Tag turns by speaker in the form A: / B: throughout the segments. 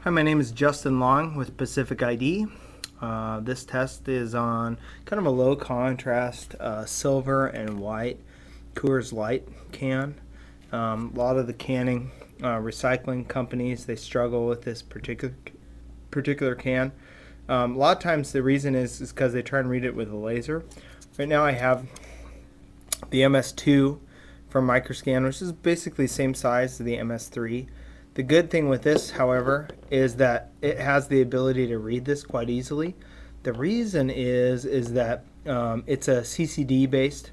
A: Hi, my name is Justin Long with Pacific ID. Uh, this test is on kind of a low contrast uh, silver and white Coors Light can. Um, a lot of the canning uh, recycling companies they struggle with this particular particular can. Um, a lot of times the reason is is because they try and read it with a laser. Right now I have the MS2 from Microscan, which is basically the same size as the MS3. The good thing with this, however, is that it has the ability to read this quite easily. The reason is is that um, it's a CCD based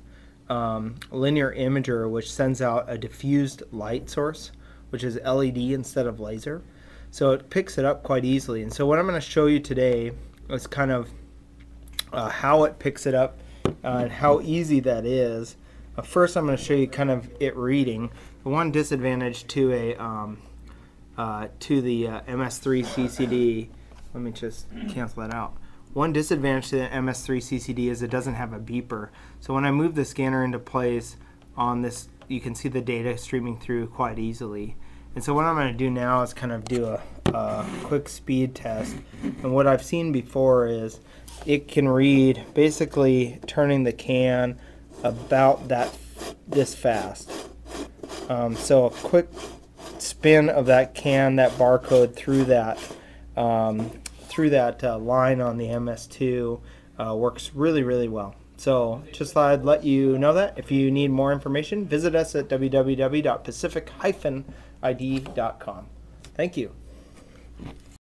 A: um, linear imager which sends out a diffused light source, which is LED instead of laser. So it picks it up quite easily. And so what I'm going to show you today is kind of uh, how it picks it up uh, and how easy that is. Uh, first, I'm going to show you kind of it reading. The one disadvantage to a um, uh, to the uh, MS3 CCD. Let me just cancel that out. One disadvantage to the MS3 CCD is it doesn't have a beeper. So when I move the scanner into place on this, you can see the data streaming through quite easily. And so what I'm going to do now is kind of do a, a quick speed test. And what I've seen before is it can read basically turning the can about that this fast. Um, so a quick spin of that can, that barcode through that um, through that uh, line on the MS2 uh, works really, really well. So just thought I'd let you know that. If you need more information, visit us at www.pacific-id.com. Thank you.